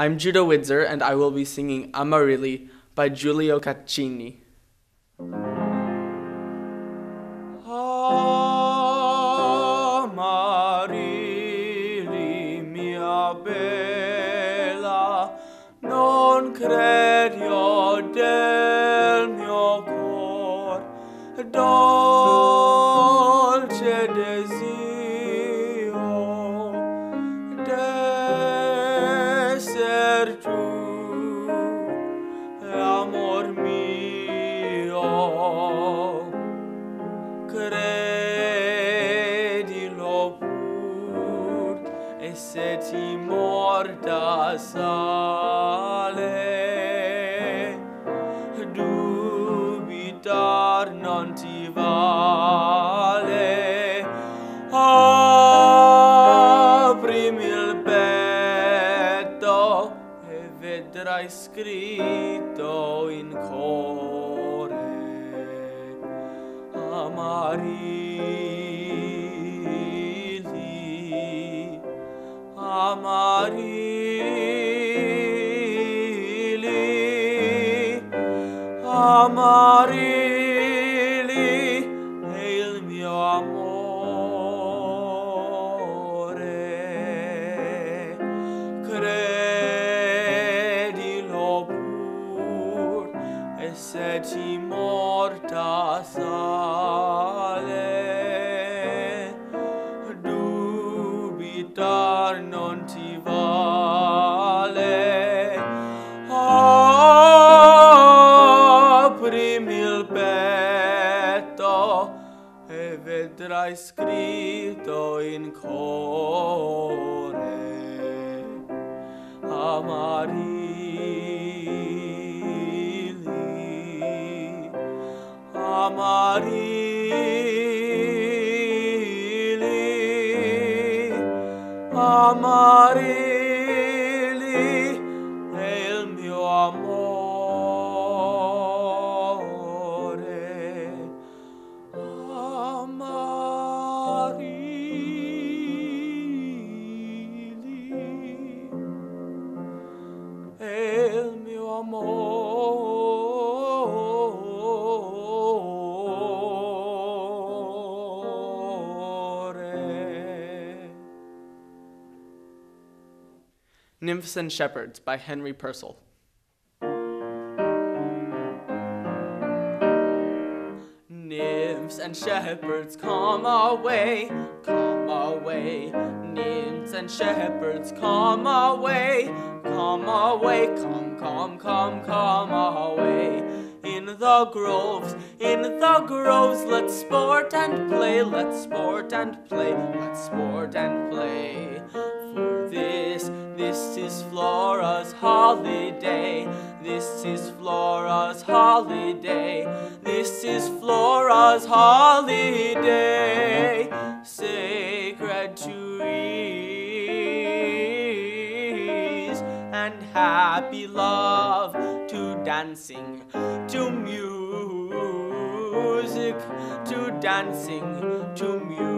I'm Judah Widzer, and I will be singing Amarilli by Giulio Caccini. Amarilli, mia bella, non credo del mio cor, Credilo pur, e se ti morta sale, dubitar non ti vale. Aprimi il petto e vedrai scritto in core. Amarilli, amarili lì è il mio amore. Credilo pur e se ti morta sale dubitar non ti scritto in core Amarilli, Amarilli, Amarilli, Nymphs and Shepherds by Henry Purcell. Nymphs and shepherds, come away, come away. Nymphs and shepherds, come away, come away, come, come, come, come away. In the groves, in the groves, let's sport and play, let's sport and play, let's sport and play. This is Flora's holiday. This is Flora's holiday. Sacred trees and happy love to dancing, to music, to dancing, to music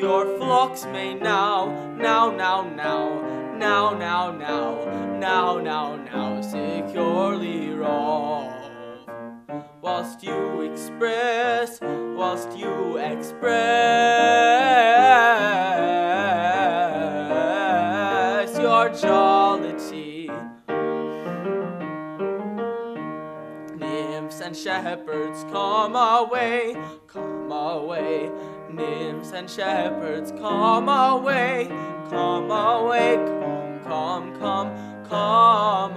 Your flocks may now, now, now, now, now, now, now, now, now, now, securely rove. Whilst you express, whilst you express your jollity. And shepherds, come away, come away. Nymphs and shepherds, come away, come away, come, come, come, come